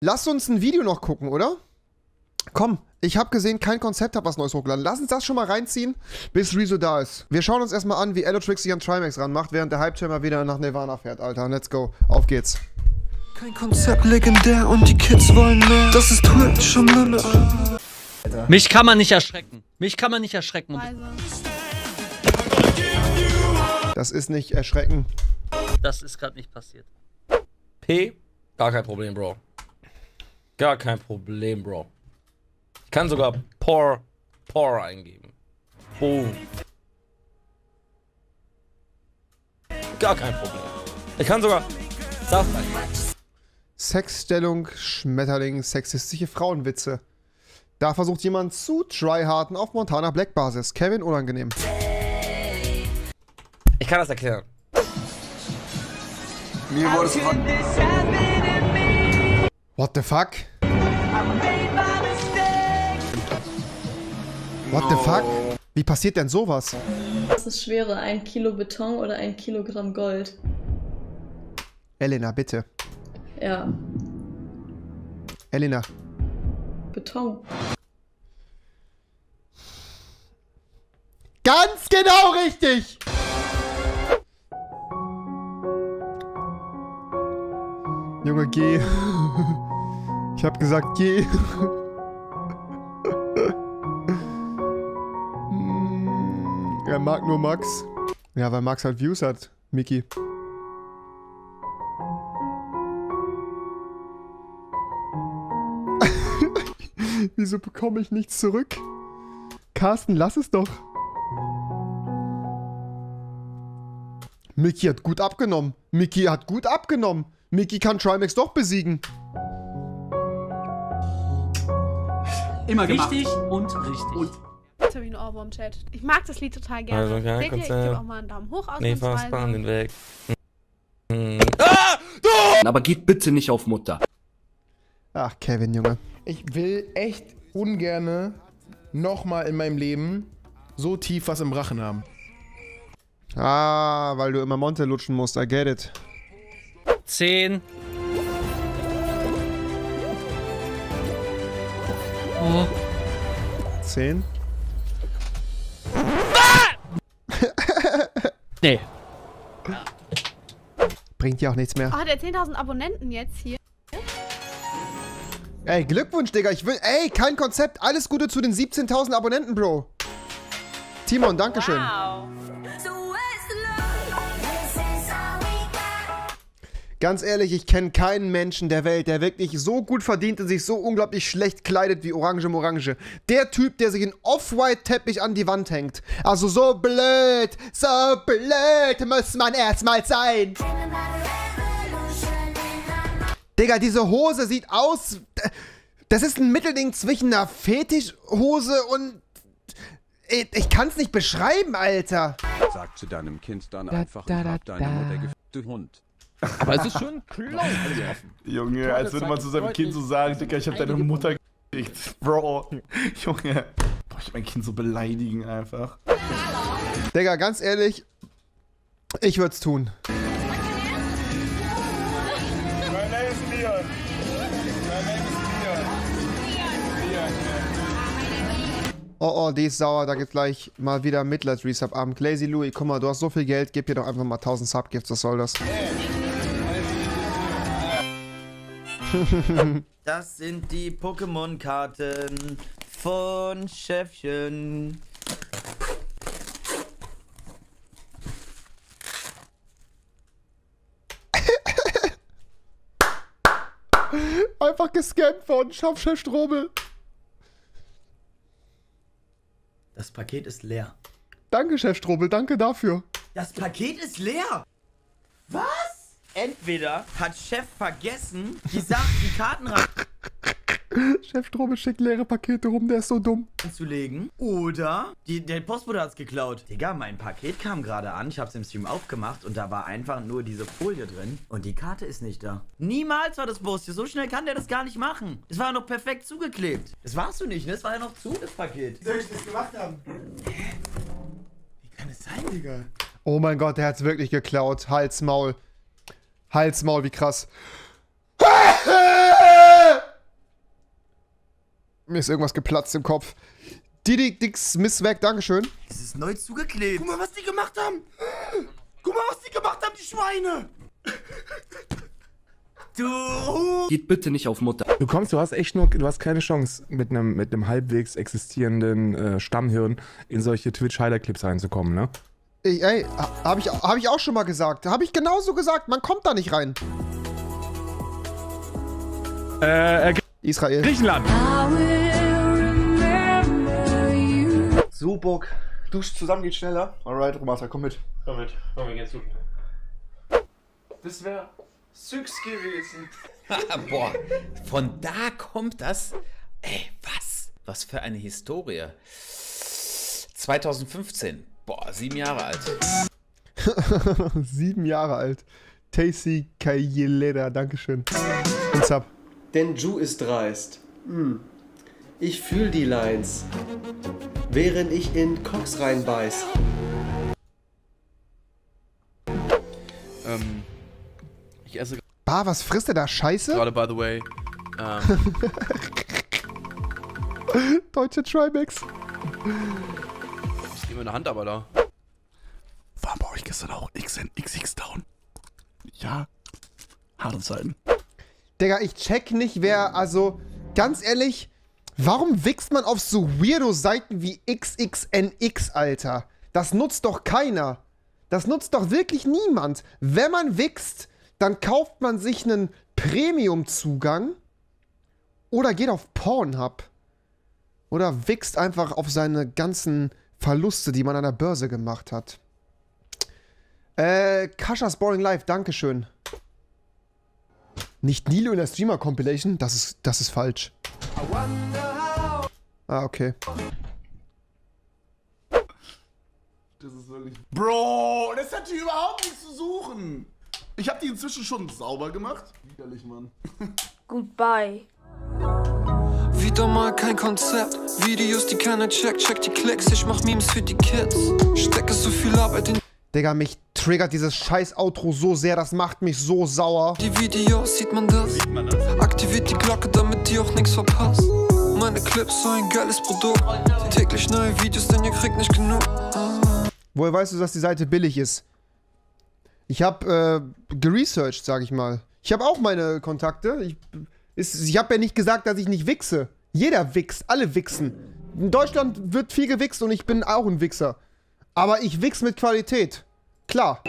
Lass uns ein Video noch gucken, oder? Komm, ich habe gesehen, kein Konzept hat was Neues hochgeladen. Lass uns das schon mal reinziehen, bis Rezo da ist. Wir schauen uns erstmal an, wie Elotrix sich an Trimax ranmacht, während der Hype-Timer wieder nach Nirvana fährt, Alter. Let's go. Auf geht's. Kein Konzept legendär und die Kids wollen mehr. Das ist Twitch am Limit. Mich kann man nicht erschrecken. Mich kann man nicht erschrecken. Das ist nicht erschrecken. das ist gerade nicht passiert. P? Gar kein Problem, Bro. Gar kein Problem, Bro. Ich kann sogar Por, Por eingeben. Boom. Gar kein Problem. Ich kann sogar das eingeben. Sexstellung, Schmetterling, sexistische Frauenwitze. Da versucht jemand zu tryharden auf Montana Black Basis. Kevin, unangenehm. Ich kann das erklären. Mir wurde es von What the fuck? What the fuck? Wie passiert denn sowas? Was ist schwerer, ein Kilo Beton oder ein Kilogramm Gold? Elena, bitte. Ja, Elena. Beton. Ganz genau richtig! Junge, geh. Ich hab gesagt, geh. Hm, Er mag nur Max. Ja, weil Max halt Views hat, Miki. Wieso bekomme ich nichts zurück? Carsten, lass es doch. Mickey hat gut abgenommen. Mickey hat gut abgenommen. Mickey kann Trimax doch besiegen. Immer gemacht. Richtig und richtig. Jetzt habe ich einen Ohrwurm Chat. Ich mag das Lied total gerne. Also kein Seht ihr, ich gebe auch mal einen Daumen hoch Nee, fast ausnahmsweise. bahn den Weg. Aber geht bitte nicht auf Mutter. Ach, Kevin, Junge. Ich will echt ungerne nochmal in meinem Leben so tief was im Rachen haben. Ah, weil du immer Monte lutschen musst. I get it. 10. Oh. 10. Nee. Bringt ja auch nichts mehr. Oh, hat er 10.000 Abonnenten jetzt hier? Ey, Glückwunsch, Digga. Ich will. Ey, kein Konzept. Alles Gute zu den 17.000 Abonnenten, Bro. Timon, Dankeschön. Ganz ehrlich, ich kenne keinen Menschen der Welt, der wirklich so gut verdient und sich so unglaublich schlecht kleidet wie Orange Morange. Der Typ, der sich in Off-White-Teppich an die Wand hängt. Also so blöd, so blöd muss man erstmal sein. Digga, diese Hose sieht aus. Das ist ein Mittelding zwischen einer Fetischhose und. Ich, ich kann's nicht beschreiben, Alter. Sag zu deinem Kind dann einfach, ich hab deine Mutter gefickt, du Hund. Aber es ist schon close. Junge, als würde man zu seinem Kind so sagen, Digga, ich hab deine Mutter gekriegt. Bro, Junge. Boah, ich mein Kind so beleidigen einfach. Digga, ganz ehrlich, ich würd's tun. Oh, oh, die ist sauer. Da gibt's gleich mal wieder Mitleid-Resub am Lazy Louis, guck mal, du hast so viel Geld, gib hier doch einfach mal 1000 Subgifts, was soll das? Das sind die Pokémon-Karten von Chefchen. Einfach gescampt von Schaffchef Strobel. Das Paket ist leer. Danke, Chef Strobel, danke dafür. Das Paket ist leer! Entweder hat Chef vergessen, die Sachen, die Karten Chef Strobel schickt leere Pakete rum, der ist so dumm. reinzulegen, oder die, der Postbote hat's geklaut. Digga, mein Paket kam gerade an, ich hab's im Stream aufgemacht und da war einfach nur diese Folie drin und die Karte ist nicht da. Niemals war das Boss hier, so schnell kann der das gar nicht machen. Es war ja noch perfekt zugeklebt. Das warst du nicht, ne? Es war ja noch zu, das Paket. Soll ich das gemacht haben? Wie kann es sein, Digga? Oh mein Gott, der hat's wirklich geklaut. Hals, Maul. Hals, Maul, wie krass. mir ist irgendwas geplatzt im Kopf. Didi Dix Misswerk, Dankeschön. Es ist neu zugeklebt. Guck mal, was die gemacht haben. Guck mal, was die gemacht haben, die Schweine. Du. Geht bitte nicht auf Mutter. Du kommst, du hast echt nur, du hast keine Chance, mit einem mit einem halbwegs existierenden äh, Stammhirn in solche Twitch-Highlight-Clips reinzukommen, ne? Ey, ey habe ich, hab ich auch schon mal gesagt. Habe ich genauso gesagt. Man kommt da nicht rein. Äh, äh Israel. Griechenland. So, Bock. Dusch zusammen geht schneller. Alright, Romata, komm mit. Komm mit, komm, wir gehen zu. Das wäre Süchs gewesen. Boah, von da kommt das. Ey, was? Was für eine Historie. 2015. Boah, sieben Jahre alt. sieben Jahre alt. Tasty Kayeleda, Dankeschön. Und Sub. Denn Ju ist dreist. Hm. Ich fühl die Lines. Während ich in Cox reinbeiß. Ähm. Ich esse Bah, was frisst der da? Scheiße? gerade, by the way. Ähm. Deutsche Trimax. In der Hand aber da? Waren bei euch gestern auch XNXX down? Ja. Harte Zeiten. Digga, ich check nicht, wer, also, ganz ehrlich, warum wächst man auf so weirdo Seiten wie XXNX, Alter? Das nutzt doch keiner. Das nutzt doch wirklich niemand. Wenn man wächst, dann kauft man sich einen Premium-Zugang oder geht auf Pornhub. Oder wächst einfach auf seine ganzen Verluste, die man an der Börse gemacht hat. Äh, Kaschas Boring Life, Dankeschön. Nicht Nilo in der Streamer-Compilation? Das ist, das ist falsch. Ah, okay. Das ist wirklich. Bro, das hat hier überhaupt nichts zu suchen. Ich hab die inzwischen schon sauber gemacht. Widerlich, Mann. Goodbye. Wieder mal kein Konzept. Videos, die keiner checkt, check die Klicks. Ich mach Memes für die Kids. Stecke so viel Arbeit in Digga, mich triggert dieses scheiß Outro so sehr, das macht mich so sauer. die Videos, sieht man das? Aktiviert die Glocke, damit ihr auch nichts verpasst. Meine Clips, so ein geiles Produkt. Täglich neue Videos, denn ihr kriegt nicht genug. Woher weißt du, dass die Seite billig ist? Ich hab äh, geresearched, sag ich mal. Ich habe auch meine Kontakte. Ich, ist, ich habe ja nicht gesagt, dass ich nicht wichse. Jeder wichst, alle wichsen. In Deutschland wird viel gewichst und ich bin auch ein Wichser. Aber ich wichs mit Qualität. Klar.